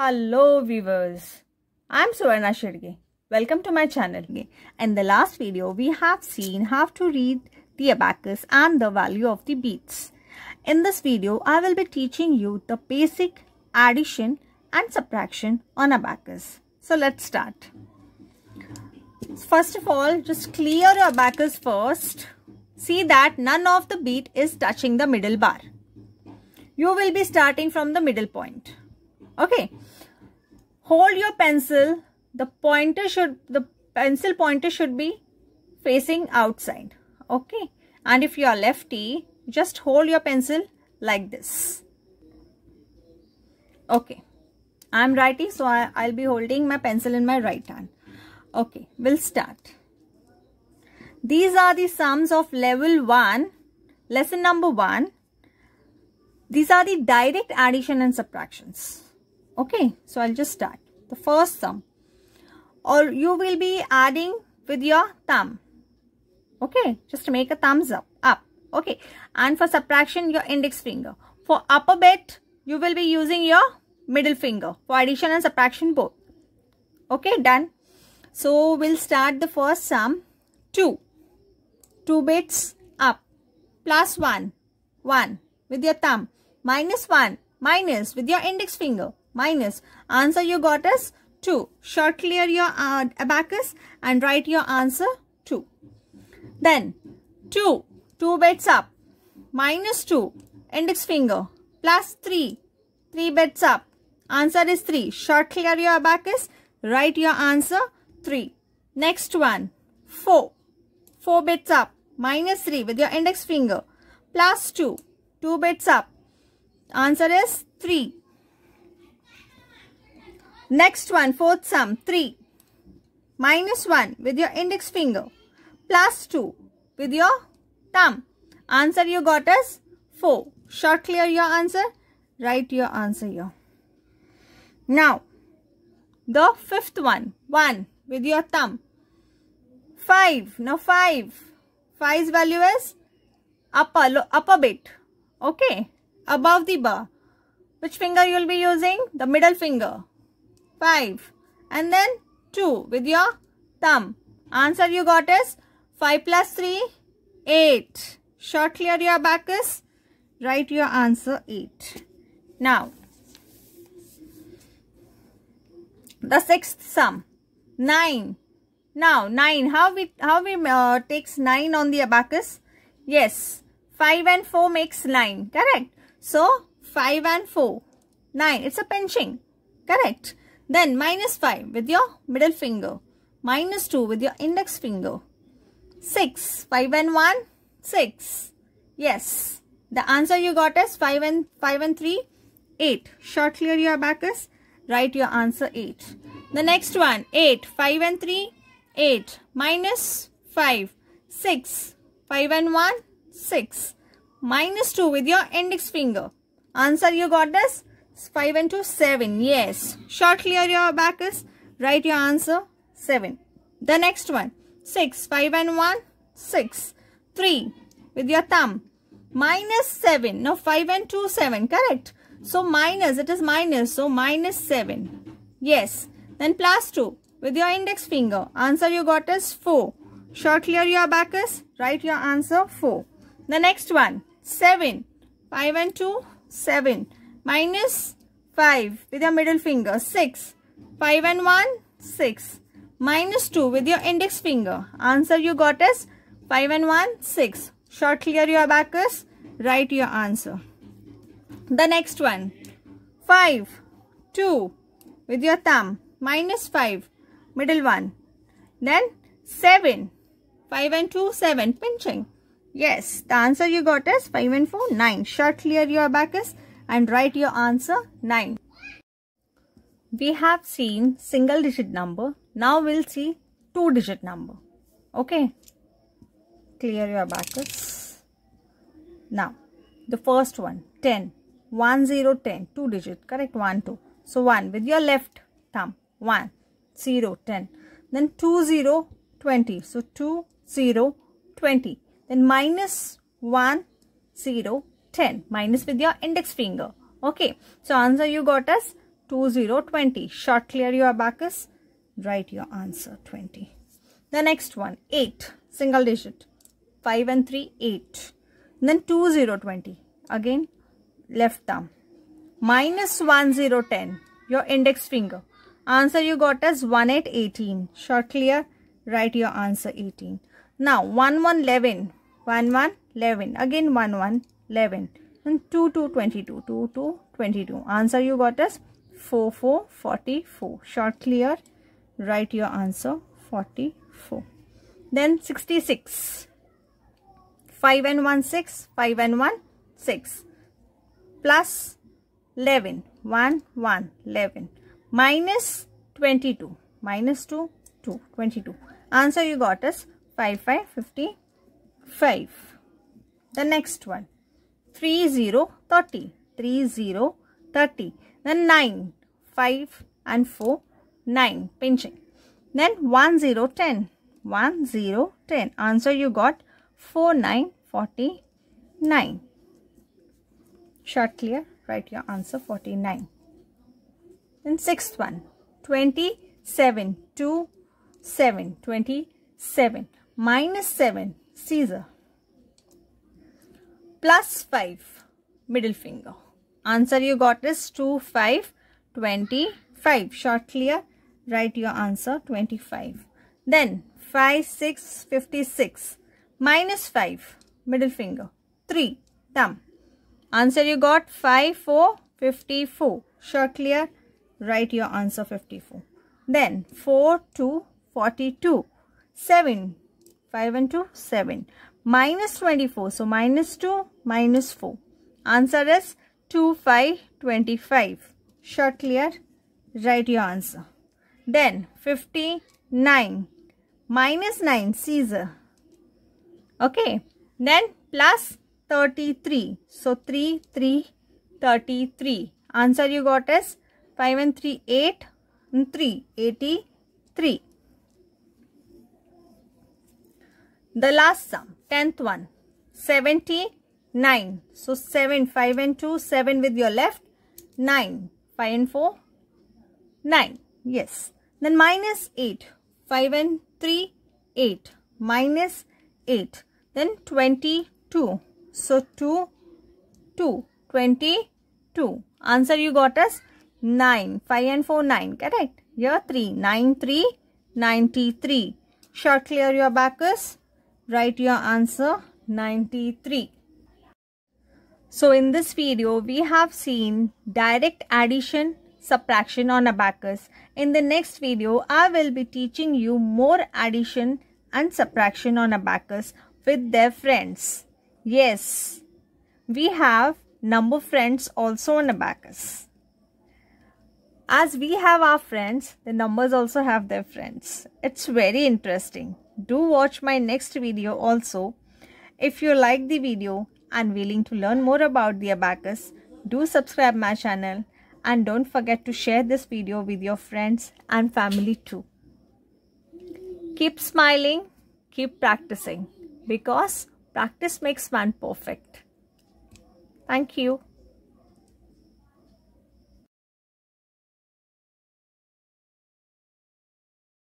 Hello viewers, I'm Suvarna Shedge. Welcome to my channel. In the last video, we have seen how to read the abacus and the value of the beats. In this video, I will be teaching you the basic addition and subtraction on abacus. So let's start. First of all, just clear your abacus first. See that none of the beat is touching the middle bar. You will be starting from the middle point. Okay. Hold your pencil. The pointer should, the pencil pointer should be facing outside. Okay. And if you are lefty, just hold your pencil like this. Okay. I'm righty, so I, I'll be holding my pencil in my right hand. Okay, we'll start. These are the sums of level 1, lesson number 1. These are the direct addition and subtractions. Okay, so I'll just start. The first sum. Or you will be adding with your thumb. Okay, just to make a thumbs up. Up. Okay, and for subtraction, your index finger. For upper bit, you will be using your middle finger for addition and subtraction both. Okay, done. So, we'll start the first sum. 2. 2 bits up. Plus 1. 1 with your thumb. Minus 1. Minus with your index finger. Minus. Answer you got is 2. Short clear your uh, abacus and write your answer 2. Then 2. 2 bits up. Minus 2. Index finger. Plus 3. 3 bits up. Answer is 3. Short clear your abacus. Write your answer 3. Next one. 4. 4 bits up. Minus 3 with your index finger. Plus 2. 2 bits up. Answer is 3. Next one, fourth sum. 3. Minus 1 with your index finger. Plus 2 with your thumb. Answer you got is 4. Short clear your answer. Write your answer here. Now, the fifth one, 1 with your thumb. 5, now 5. 5's value is upper, upper bit, okay, above the bar. Which finger you will be using? The middle finger. 5. And then 2 with your thumb. Answer you got is 5 plus 3, 8. Short clear your abacus. Write your answer 8. Now, the sixth sum 9 now 9 how we how we uh, takes 9 on the abacus yes 5 and 4 makes 9 correct so 5 and 4 9 it's a pinching correct then minus 5 with your middle finger minus 2 with your index finger 6 5 and 1 6 yes the answer you got is 5 and 5 and 3 8 short clear your abacus Write your answer 8. The next one 8. 5 and 3 8 minus 5 6. 5 and 1 6. Minus 2 with your index finger. Answer you got this 5 and 2 7. Yes. Short clear your abacus. Write your answer 7. The next one 6. 5 and 1 6. 3 with your thumb. Minus 7. No 5 and 2 7. Correct. So minus, it is minus. So minus 7. Yes. Then plus 2 with your index finger. Answer you got is 4. Short clear your abacus. Write your answer 4. The next one. 7. 5 and 2. 7. Minus 5 with your middle finger. 6. 5 and 1. 6. Minus 2 with your index finger. Answer you got is 5 and 1. 6. Short clear your abacus. Write your answer. The next one. 5, 2 with your thumb. Minus 5, middle one. Then 7, 5 and 2, 7. Pinching. Yes, the answer you got is 5 and 4, 9. Short clear your abacus and write your answer 9. We have seen single digit number. Now we'll see two digit number. Okay. Clear your abacus. Now, the first one, 10. 1 0 10 2 digit correct 1 2 so 1 with your left thumb 1 0 10 then 2 0 20 so 2 0 20 then minus 1 0 10 minus with your index finger okay so answer you got as 2 0 20. Short clear your abacus. Write your answer 20. The next one 8 single digit 5 and 3 8. Then 2 0 20. Again left thumb. Minus 1 0 10 your index finger. Answer you got as 1 at 18. Short clear. Write your answer 18. Now 1 1 11. 1 1 11. Again 1 1 11. And 2 2 22. 2 2 22. Answer you got is 4 4 44. Short clear. Write your answer 44. Then 66. 5 and 1 6. 5 and 1 6. Plus 11. 1 1 11 minus 22 minus 2 2 22 answer you got is 5 5 55 the next one 3 0 30 3 0 30 then 9 5 and 4 9 pinching. Then 1 0 10 1 0 10 answer you got 4 9 49 short clear? Write your answer 49 then sixth one, 27, 2, 7, 27, minus 7, scissor, plus 5, middle finger. Answer you got is 2, 5, 25. Short clear, write your answer 25. Then 5, 6, 56, minus 5, middle finger, 3, thumb. Answer you got 5, 4, 54. Short clear, write your answer 54 then 4 2 42 7 5 and 2 7 minus 24 so minus 2 minus 4 answer is 2 5 25 short clear? Write your answer. Then 59 minus 9 scissor. Okay. Then plus 33 so 3 3 33 answer you got is 5 and 3, 8 and 3, 83. The last sum, 10th one, 79. So 7, 5 and 2, 7 with your left, 9, 5 and 4, 9. Yes. Then minus 8, 5 and 3, 8, minus 8. Then 22. So 2, 2, 22. Answer you got as 9. 5 and 4, 9. Correct. Here 3. 9, 3, 93. Short clear your abacus. Write your answer 93. So in this video, we have seen direct addition, subtraction on abacus. In the next video, I will be teaching you more addition and subtraction on abacus with their friends. Yes, we have number friends also on abacus. As we have our friends, the numbers also have their friends. It's very interesting. Do watch my next video also. If you like the video and willing to learn more about the abacus, do subscribe my channel and don't forget to share this video with your friends and family too. Keep smiling, keep practicing because practice makes man perfect. Thank you.